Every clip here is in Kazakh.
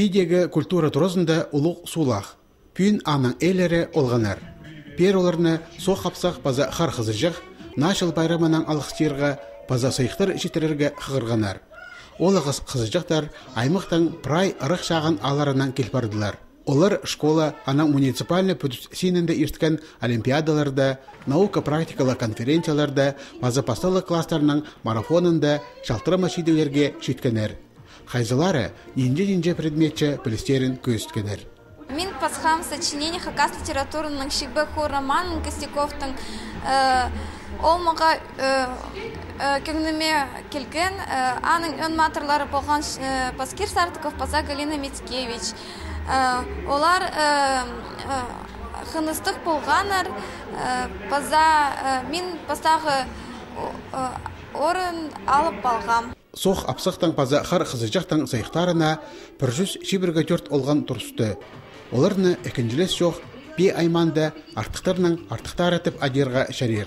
Пидегі культура тұрызында ұлық сулақ. Пүйін аның әлері олғанар. Пер оларны со қапсақ база қарқызы жық, нашыл байрамынан алықстирға база сайықтар жетірерге қығырғанар. Олығыз қызыжықтар аймақтың прай ырық шағын аларынан келпардылар. Олар школа ана муниципальный синінде ирткен олимпиадаларда, наука практикалы конференцияларда, базапастылы класстарының марафонында шалтырма шидеулерге шүйткенер. Хайзылары нинже-нинже предметче білістерін көсткенер. Мин пасхам сочинение хакас литературының шигбе роман Костяковтың олмаға көңнеме келген аның өн матырлары болған Паскир Сартыков, Паза Галина Мицкевич. Олар хыныстық болғанар, Паза мин пастағы орын алып балғам. Соқ апсықтың паза қар қызыжақтың сайықтарына бір жүз шибірге төрт олған тұрысты. Оларны екіншілес жоқ бе айманды артықтарының артықтар етіп адерға шәрер.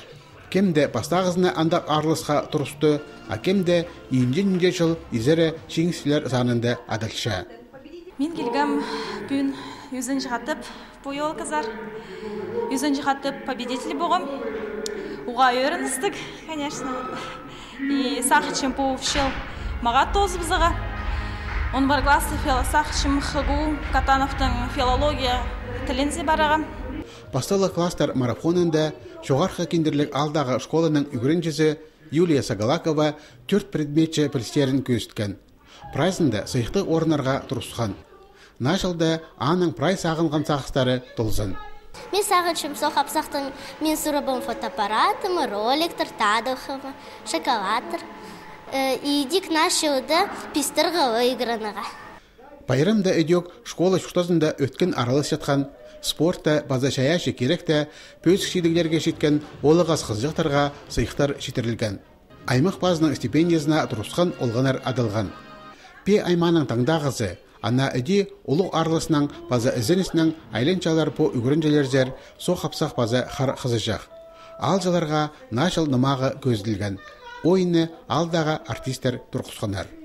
Кемді пастағызына андақ арлысқа тұрысты, а кемді инже-инже жыл изері шеңсілер санында адалша. Мен келгем бүгін юзын жығатып, бойол қызар. Юзын жығатып победитель болғым. Уға өріністік, конечно. И сахчым поучил мага тоз бізіға. Он бар классы сахчым хыгу Катановтың филология тілінзе барағам. Басталы класстар марафонында жоғарғы кендерлік алдағы школаның үгірінчісі Юлия Сагалакова төрт предметче пілстерін көсткен. Прайзында сыйқты орнарға тұрысқан. Нашылда аның прайс ағынған сақыстары тұлзын. Мен сағыншым соқ апсақтың мен сұрабым фотоаппаратым, роликтір, тадықым, шоколадтыр. И дик нашылды пистырға ойгырыныға. Байрамда өдек школа шуштазында өткен аралыс жатқан спортта база шаяшы керекті пөз жеткен олығас қызжықтарға сыйықтар шетірілген. Аймақ базының стипендиясына тұрысқан олғанар адылған. Пе айманың таңдағызы ана эди улуг арлысының база ізінісінің айленчалар по үгірінжелерзер со қапсақ база хар қызыжақ. Ал жаларға нашыл нымағы көзділген. Ойыны алдағы артистер тұрқысқанар.